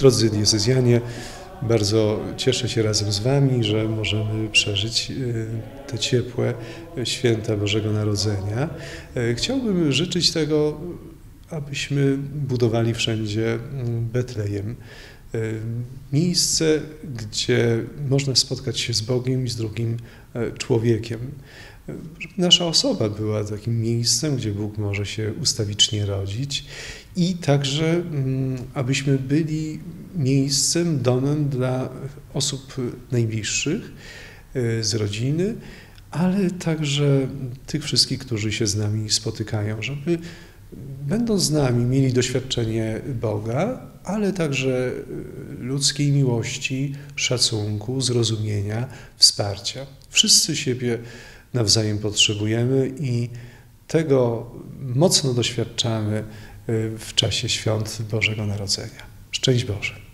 Drodzy diecezjanie, bardzo cieszę się razem z Wami, że możemy przeżyć e, te ciepłe święta Bożego Narodzenia. E, chciałbym życzyć tego, abyśmy budowali wszędzie mm, Betlejem E, miejsce, gdzie można spotkać się z Bogiem i z drugim człowiekiem. Żeby nasza osoba była takim miejscem, gdzie Bóg może się ustawicznie rodzić i także, mm, abyśmy byli miejscem, domem dla osób najbliższych y, z rodziny, ale także tych wszystkich, którzy się z nami spotykają, żeby będąc z nami mieli doświadczenie Boga, ale także y, ludzkiej miłości, szacunku, zrozumienia, wsparcia. Wszyscy siebie nawzajem potrzebujemy i tego mocno doświadczamy y, w czasie świąt Bożego Narodzenia. Szczęść Boże.